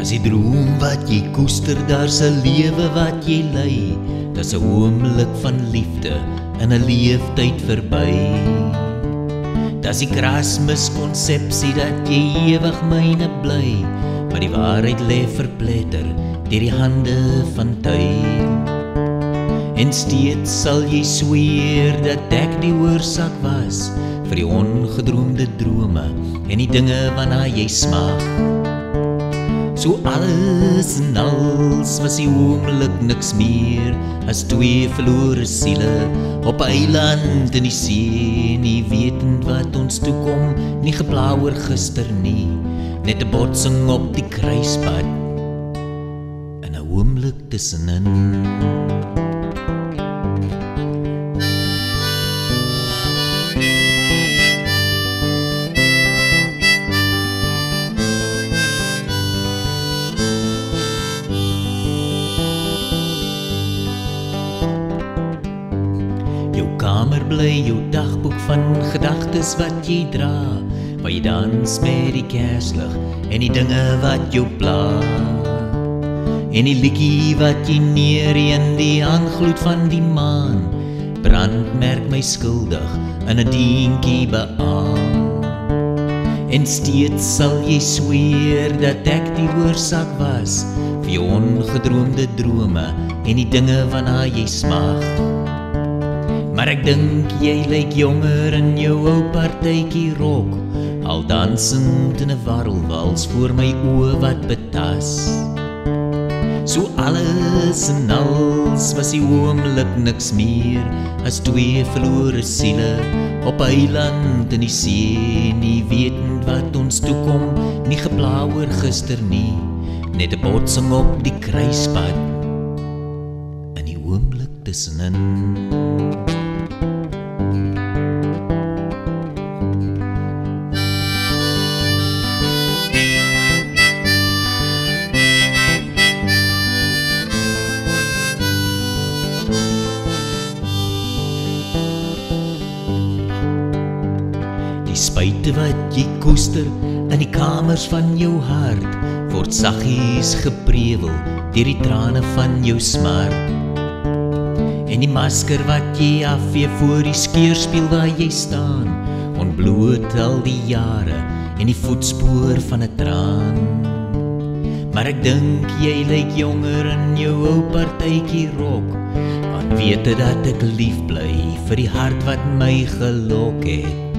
Dis die droom wat jy koester, daar's 'n lewe wat jy lei. Dis 'n oomblik van liefde in 'n leeftyd verby. Dis die Kersmis konsepsie dat jy ewig myne bly, maar die waarheid lê verpletter deur die hande van tyd. En steeds sal jy sweer dat ek die oorsaak was vir die ongedroomde drome en die dinge waarna jy smag. So alles en alles was die oomblik niks meer as twee verlore siele op 'n eiland in die see, nie wetend wat ons toe kom, nie gepla oor gister nie, net 'n botsing op die kruispad in 'n oomblik tussenin. Kamer bly jou dagboek van gedagtes wat jy dra, waar jy dans met die kerslig en die dinge wat jou pla. En die liedjie wat jy neer in die aangloed van die maan, brand merk my skuldig in 'n dientjie beaan. En steeds sal jy sweer dat ek die oorsaak was vir jou ongedroomde drome en die dinge waarna jy smag. Maar ek dink jy lyk jonger in jou ou partytjie rok, al dansend in 'n warrelwals voor my oë wat betas. So alles en alles was die oomblik niks meer as twee verlore siele op 'n eiland in die see, nie wetend wat ons toe kom, nie gepla oor gister nie, net 'n botsing op die kruispad in die oomblik tussenin. Die spuite wat jy koester in die kamers van jou hart word saggies geprewel deur die trane van jou smart. En die masker wat jy afvee voor die skeurspieël waar jy staan, ontbloot al die jare en die voetspoor van 'n traan. Maar ek dink jy lyk jonger in jou ou partytjie rok, want weet dat ek lief bly vir die hart wat my gelok het.